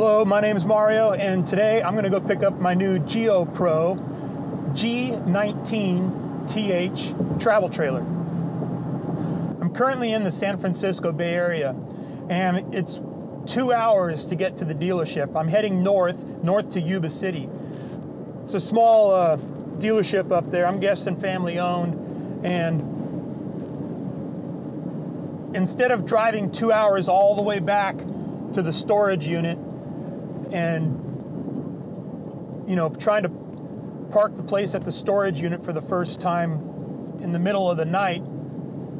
Hello, my name is Mario, and today I'm going to go pick up my new GeoPro G19TH travel trailer. I'm currently in the San Francisco Bay Area, and it's two hours to get to the dealership. I'm heading north, north to Yuba City. It's a small uh, dealership up there. I'm guessing family owned, and instead of driving two hours all the way back to the storage unit and you know trying to park the place at the storage unit for the first time in the middle of the night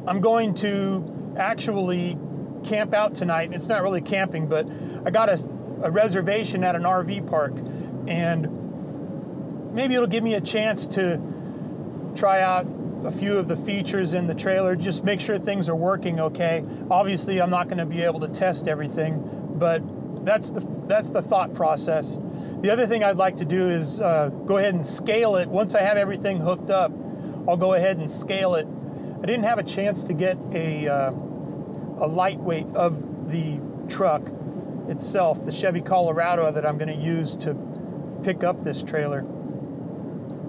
i'm going to actually camp out tonight it's not really camping but i got a, a reservation at an rv park and maybe it'll give me a chance to try out a few of the features in the trailer, just make sure things are working okay. Obviously, I'm not going to be able to test everything, but that's the that's the thought process. The other thing I'd like to do is uh, go ahead and scale it. Once I have everything hooked up, I'll go ahead and scale it. I didn't have a chance to get a uh, a lightweight of the truck itself, the Chevy Colorado that I'm going to use to pick up this trailer.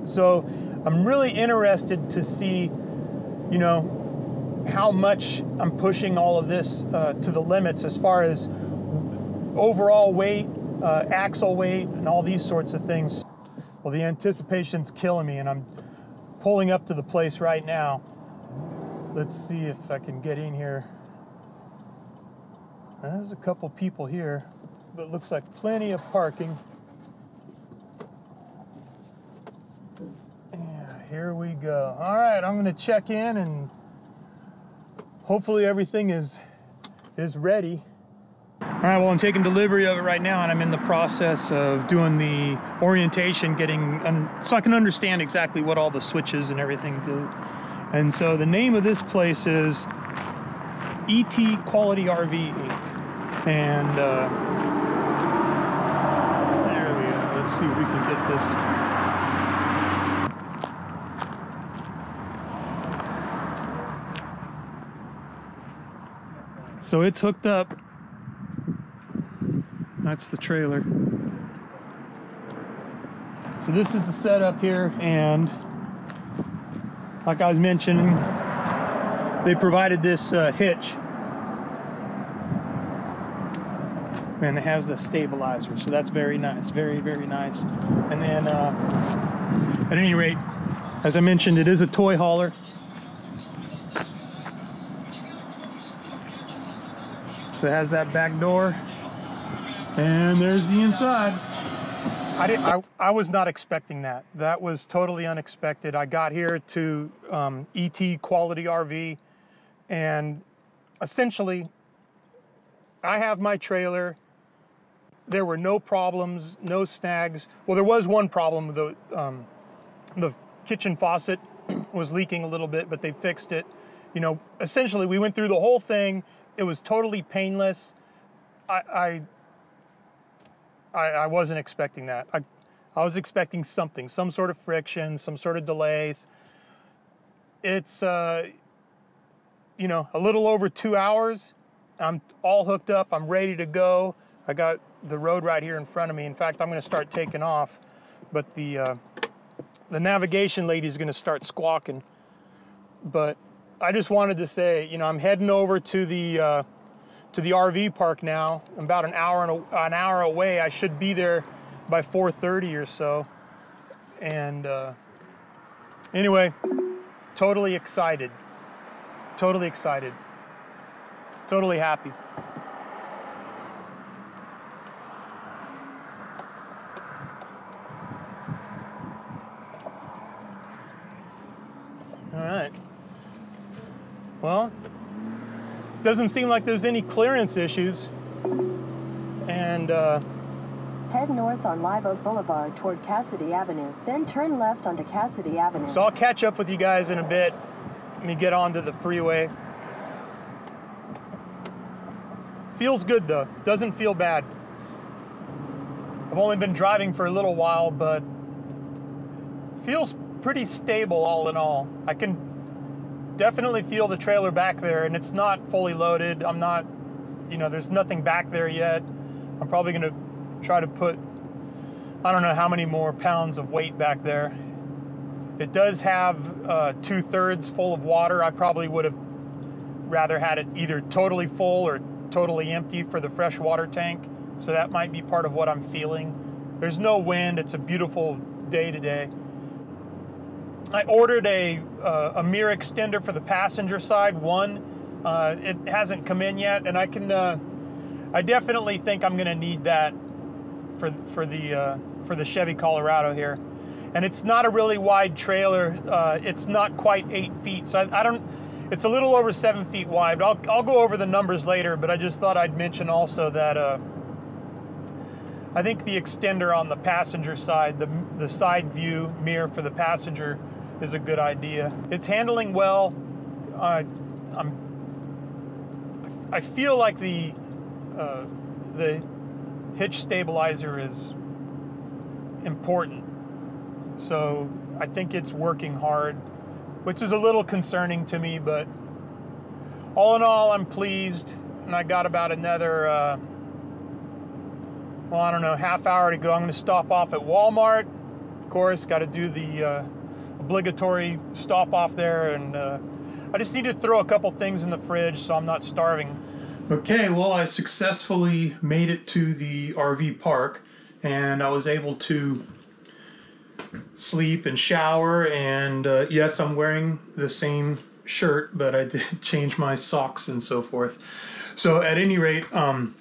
So I'm really interested to see, you know, how much I'm pushing all of this uh, to the limits as far as overall weight, uh, axle weight, and all these sorts of things. Well, the anticipation's killing me, and I'm pulling up to the place right now. Let's see if I can get in here. There's a couple people here, but looks like plenty of parking. Yeah, here we go. All right, I'm gonna check in and hopefully everything is is ready. All right, well, I'm taking delivery of it right now and I'm in the process of doing the orientation, getting, so I can understand exactly what all the switches and everything do. And so the name of this place is ET Quality RV Inc. And uh, there we go. Let's see if we can get this So it's hooked up. That's the trailer. So this is the setup here and like I was mentioning, they provided this uh, hitch and it has the stabilizer so that's very nice very very nice and then uh, at any rate as I mentioned it is a toy hauler So it has that back door. And there's the inside. I, didn't, I, I was not expecting that. That was totally unexpected. I got here to um, ET Quality RV and essentially I have my trailer. There were no problems, no snags. Well, there was one problem. The, um, the kitchen faucet was leaking a little bit, but they fixed it. You know, essentially we went through the whole thing it was totally painless. I, I, I wasn't expecting that. I, I was expecting something, some sort of friction, some sort of delays. It's, uh, you know, a little over two hours. I'm all hooked up. I'm ready to go. I got the road right here in front of me. In fact, I'm going to start taking off, but the uh, the navigation lady is going to start squawking. But I just wanted to say, you know, I'm heading over to the uh, to the RV park now. I'm about an hour and a, an hour away. I should be there by 4:30 or so. And uh, anyway, totally excited. Totally excited. Totally happy. All right. Well, doesn't seem like there's any clearance issues. And uh, Head north on Live Oak Boulevard toward Cassidy Avenue, then turn left onto Cassidy Avenue. So I'll catch up with you guys in a bit. Let me get onto the freeway. Feels good though, doesn't feel bad. I've only been driving for a little while, but feels pretty stable all in all. I can definitely feel the trailer back there and it's not fully loaded. I'm not, you know, there's nothing back there yet. I'm probably going to try to put, I don't know how many more pounds of weight back there. It does have uh, two thirds full of water. I probably would have rather had it either totally full or totally empty for the freshwater tank. So that might be part of what I'm feeling. There's no wind. It's a beautiful day today. I ordered a, uh, a mirror extender for the passenger side, one. Uh, it hasn't come in yet, and I can, uh, I definitely think I'm gonna need that for, for, the, uh, for the Chevy Colorado here. And it's not a really wide trailer. Uh, it's not quite eight feet, so I, I, don't, it's a little over seven feet wide. I'll, I'll go over the numbers later, but I just thought I'd mention also that uh, I think the extender on the passenger side, the, the side view mirror for the passenger is a good idea. It's handling well. Uh, I'm, I feel like the, uh, the hitch stabilizer is important. So I think it's working hard, which is a little concerning to me, but all in all, I'm pleased. And I got about another, uh, well, I don't know, half hour to go. I'm going to stop off at Walmart. Of course, got to do the uh, obligatory stop off there. And uh, I just need to throw a couple things in the fridge so I'm not starving. Okay, well, I successfully made it to the RV park and I was able to sleep and shower. And uh, yes, I'm wearing the same shirt, but I did change my socks and so forth. So at any rate, um,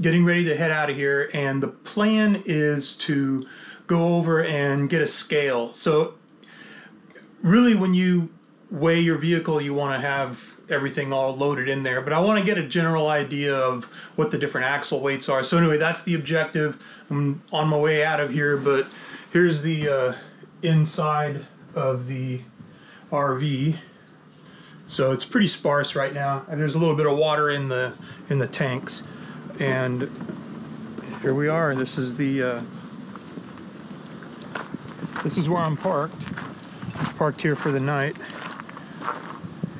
getting ready to head out of here. And the plan is to go over and get a scale. So really when you weigh your vehicle, you want to have everything all loaded in there. But I want to get a general idea of what the different axle weights are. So anyway, that's the objective. I'm on my way out of here, but here's the uh, inside of the RV. So it's pretty sparse right now. And there's a little bit of water in the in the tanks. And here we are. This is the uh, this is where I'm parked. Just parked here for the night.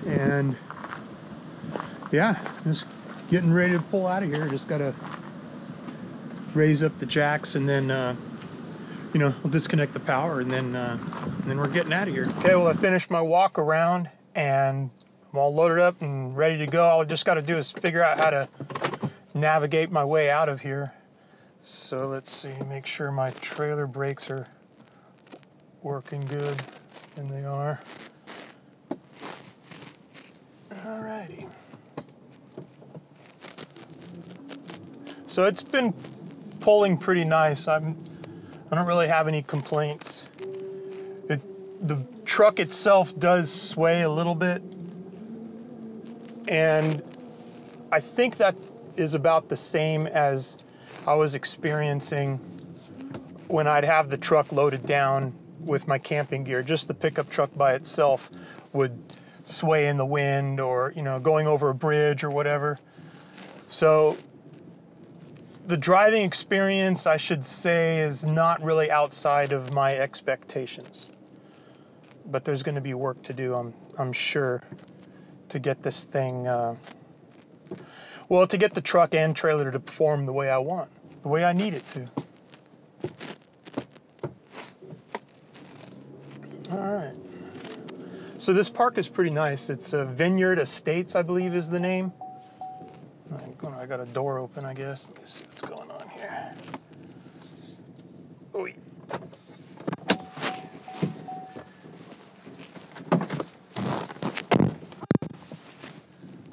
And yeah, just getting ready to pull out of here. Just gotta raise up the jacks and then uh, you know, I'll disconnect the power and then uh, and then we're getting out of here. Okay, well I finished my walk around and I'm all loaded up and ready to go. All I just got to do is figure out how to navigate my way out of here. So let's see, make sure my trailer brakes are working good, and they are. Alrighty. So it's been pulling pretty nice. I'm I don't really have any complaints. It, the truck itself does sway a little bit. And I think that is about the same as I was experiencing when I'd have the truck loaded down with my camping gear. Just the pickup truck by itself would sway in the wind or, you know, going over a bridge or whatever. So the driving experience, I should say, is not really outside of my expectations. But there's going to be work to do, I'm, I'm sure, to get this thing, uh, well, to get the truck and trailer to perform the way I want, the way I need it to. All right. So this park is pretty nice. It's a Vineyard Estates, I believe is the name. I got a door open, I guess. Let's see what's going on here. Oh,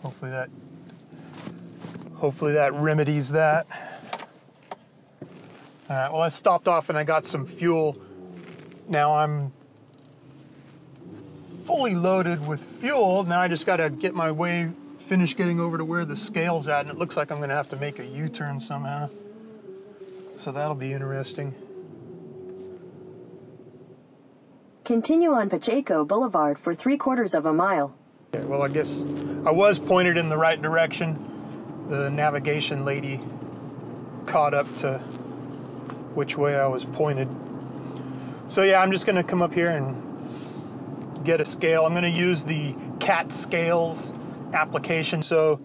Hopefully that hopefully that remedies that. All right, well I stopped off and I got some fuel. Now I'm fully loaded with fuel. Now I just got to get my way finish getting over to where the scale's at, and it looks like I'm going to have to make a U-turn somehow. So that'll be interesting. Continue on Pacheco Boulevard for three quarters of a mile. Okay, well, I guess I was pointed in the right direction. The navigation lady caught up to which way I was pointed. So yeah, I'm just going to come up here and get a scale. I'm going to use the CAT scales application. So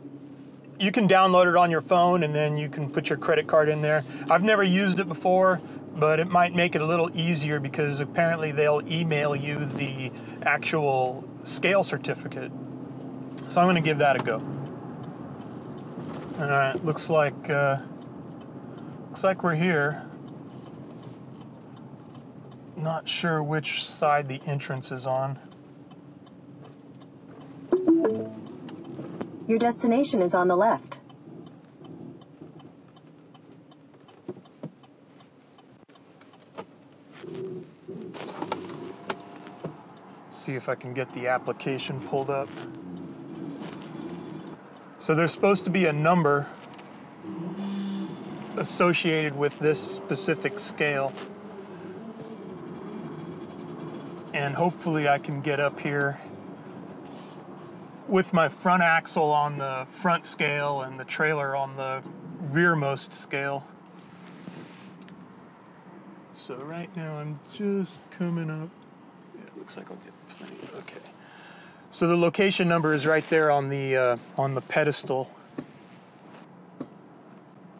you can download it on your phone and then you can put your credit card in there. I've never used it before, but it might make it a little easier because apparently they'll email you the actual scale certificate. So I'm going to give that a go. All right, looks like uh, looks like we're here. Not sure which side the entrance is on. Your destination is on the left. See if I can get the application pulled up. So there's supposed to be a number associated with this specific scale. And hopefully I can get up here with my front axle on the front scale and the trailer on the rearmost scale. So right now I'm just coming up. Yeah, it looks like I'll get plenty. Okay. So the location number is right there on the uh, on the pedestal,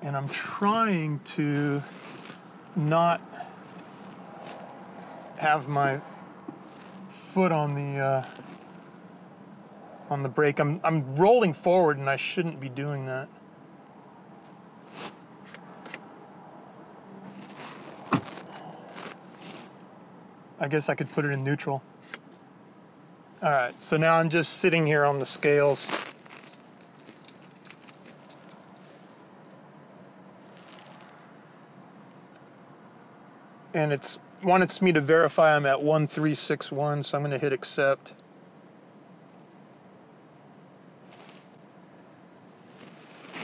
and I'm trying to not have my foot on the uh, on the brake. I'm I'm rolling forward, and I shouldn't be doing that. I guess I could put it in neutral. All right, so now I'm just sitting here on the scales. And it's wants me to verify I'm at 1361, so I'm going to hit accept.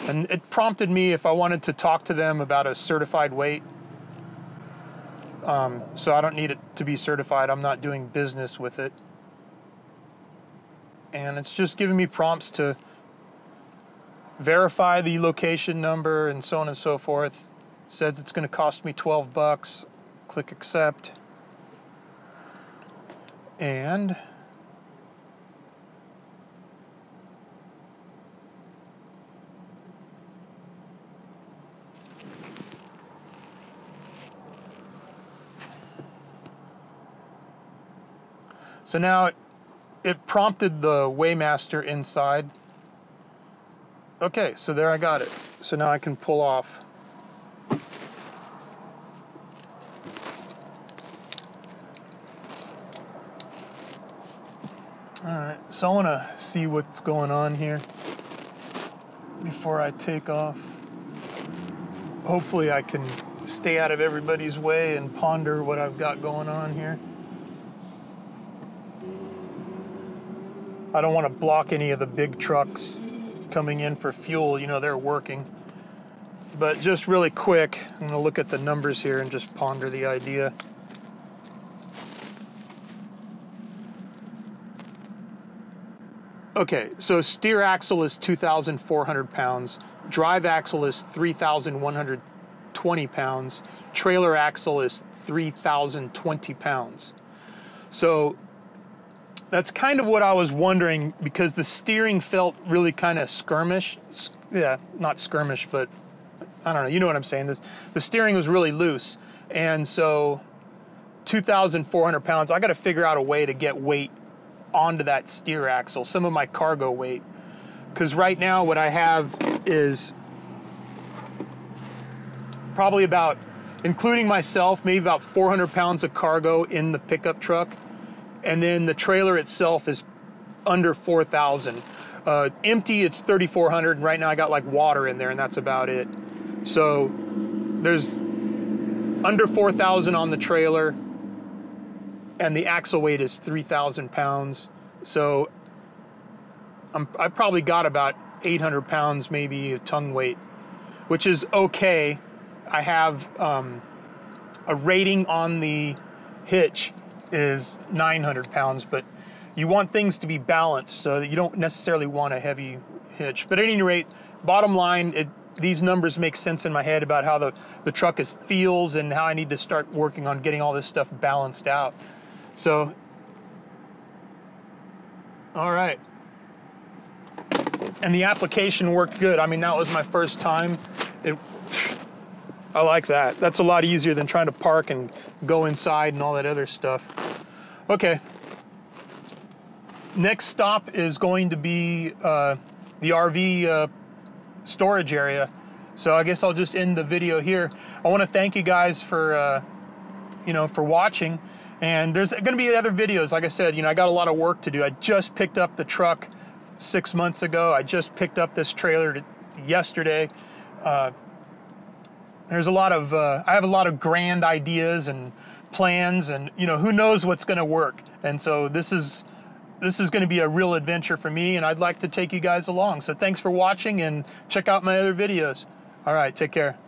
And it prompted me if I wanted to talk to them about a certified weight. Um, so I don't need it to be certified. I'm not doing business with it and it's just giving me prompts to verify the location number and so on and so forth. It says it's going to cost me 12 bucks. Click accept. And So now prompted the Weighmaster inside. Okay, so there I got it. So now I can pull off. Alright, so I want to see what's going on here before I take off. Hopefully I can stay out of everybody's way and ponder what I've got going on here. I don't want to block any of the big trucks coming in for fuel. You know, they're working. But just really quick, I'm going to look at the numbers here and just ponder the idea. Okay, so steer axle is 2,400 pounds, drive axle is 3,120 pounds, trailer axle is 3,020 pounds. So that's kind of what I was wondering because the steering felt really kind of skirmish. Yeah, not skirmish, but I don't know. You know what I'm saying? This the steering was really loose, and so 2,400 pounds. I got to figure out a way to get weight onto that steer axle, some of my cargo weight, because right now what I have is probably about, including myself, maybe about 400 pounds of cargo in the pickup truck and then the trailer itself is under 4,000. Uh, empty, it's 3,400, and right now I got like water in there, and that's about it. So there's under 4,000 on the trailer, and the axle weight is 3,000 pounds. So I'm, I probably got about 800 pounds, maybe a tongue weight, which is okay. I have um, a rating on the hitch is 900 pounds, but you want things to be balanced so that you don't necessarily want a heavy hitch. But at any rate, bottom line, it, these numbers make sense in my head about how the, the truck is feels and how I need to start working on getting all this stuff balanced out. So, all right. and the application worked good. I mean, that was my first time. It, I like that. That's a lot easier than trying to park and go inside and all that other stuff. Okay. Next stop is going to be uh, the RV uh, storage area. So I guess I'll just end the video here. I want to thank you guys for, uh, you know, for watching. And there's going to be other videos. Like I said, you know, I got a lot of work to do. I just picked up the truck six months ago. I just picked up this trailer yesterday. Uh, there's a lot of, uh, I have a lot of grand ideas and plans, and you know, who knows what's going to work. And so this is, this is going to be a real adventure for me, and I'd like to take you guys along. So thanks for watching, and check out my other videos. All right, take care.